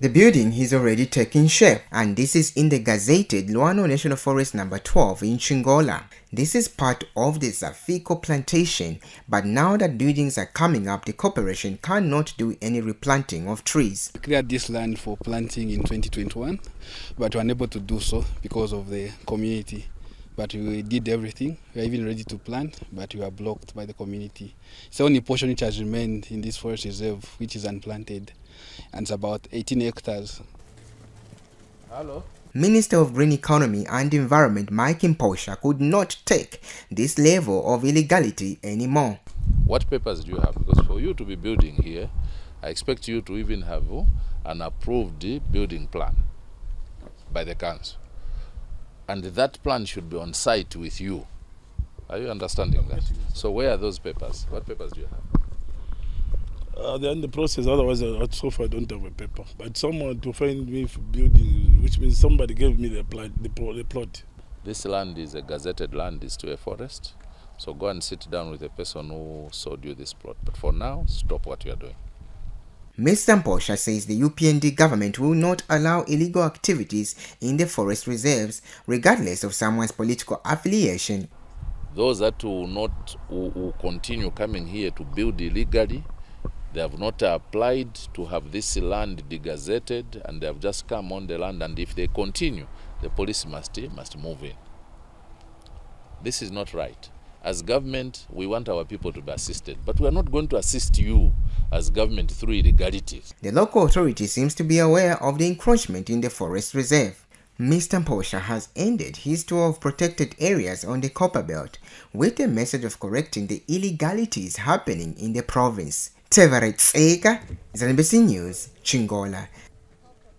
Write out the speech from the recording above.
The building is already taking shape and this is in the gazetted Luano National Forest number 12 in Chingola. This is part of the ZAFFICO plantation but now that buildings are coming up the corporation cannot do any replanting of trees. We cleared this land for planting in 2021 but we were unable to do so because of the community but we did everything. We are even ready to plant, but we are blocked by the community. It's the only portion which has remained in this forest reserve, which is unplanted, and it's about 18 hectares. Hello. Minister of Green Economy and Environment Mike Mposha could not take this level of illegality anymore. What papers do you have? Because for you to be building here, I expect you to even have an approved building plan by the council and that plan should be on site with you. Are you understanding that? So where are those papers? What papers do you have? Uh, they're in the process. Otherwise, uh, so far I don't have a paper. But someone to find me for building, which means somebody gave me the, plot, the, the plot. This land is a gazetted land, is to a forest. So go and sit down with the person who sold you this plot. But for now, stop what you are doing. Mr. Mposha says the UPND government will not allow illegal activities in the forest reserves regardless of someone's political affiliation. Those that will not will, continue coming here to build illegally, they have not applied to have this land degazetted and they have just come on the land and if they continue, the police must, must move in. This is not right. As government, we want our people to be assisted, but we are not going to assist you as government through illegalities. The local authority seems to be aware of the encroachment in the forest reserve. Mr. Mposha has ended his tour of protected areas on the Copper Belt with a message of correcting the illegalities happening in the province. Teverai Dzeka, ZNBC News, Chingola.